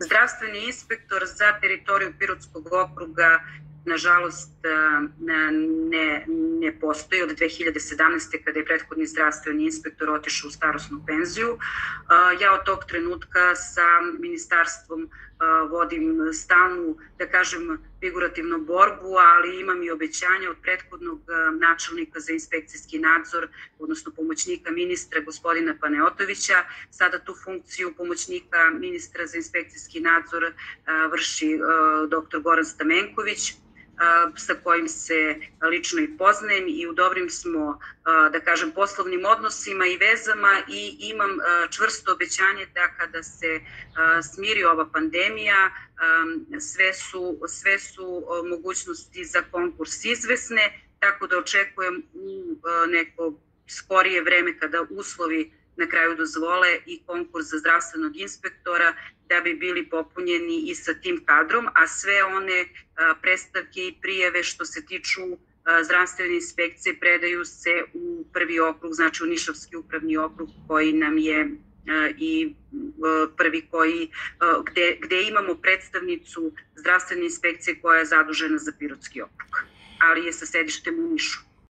Zdravstveni inspektor za teritoriju Pirotskog okruga nažalost ne, ne postoji od 2017. kada je prethodni zdravstveni inspektor otišao u starosnu penziju. Ja od tog trenutka sa ministarstvom vodim stalnu, da kažem, figurativnu borbu, ali imam i obećanja od prethodnog načelnika za inspekcijski nadzor, odnosno pomoćnika ministra gospodina Paneotovića. Sada tu funkciju pomoćnika ministra za inspekcijski nadzor vrši dr. Goran Stamenković sa kojim se lično i poznajem i u dobrim smo, da kažem, poslovnim odnosima i vezama i imam čvrsto obećanje da kada se smiri ova pandemija, sve su, sve su mogućnosti za konkurs izvesne, tako da očekujem u neko skorije vreme kada uslovi na kraju dozvole i konkurs za zdravstvenog inspektora da bi bili popunjeni i sa tim kadrom, a sve one predstavke i prijeve što se tiču zdravstvene inspekcije predaju se u prvi okrug, znači u Nišavski upravni okrug koji nam je i prvi koji, gde, gde imamo predstavnicu zdravstvene inspekcije koja je zadužena za Pirotski okrug, ali je sa sedištem u Nišu.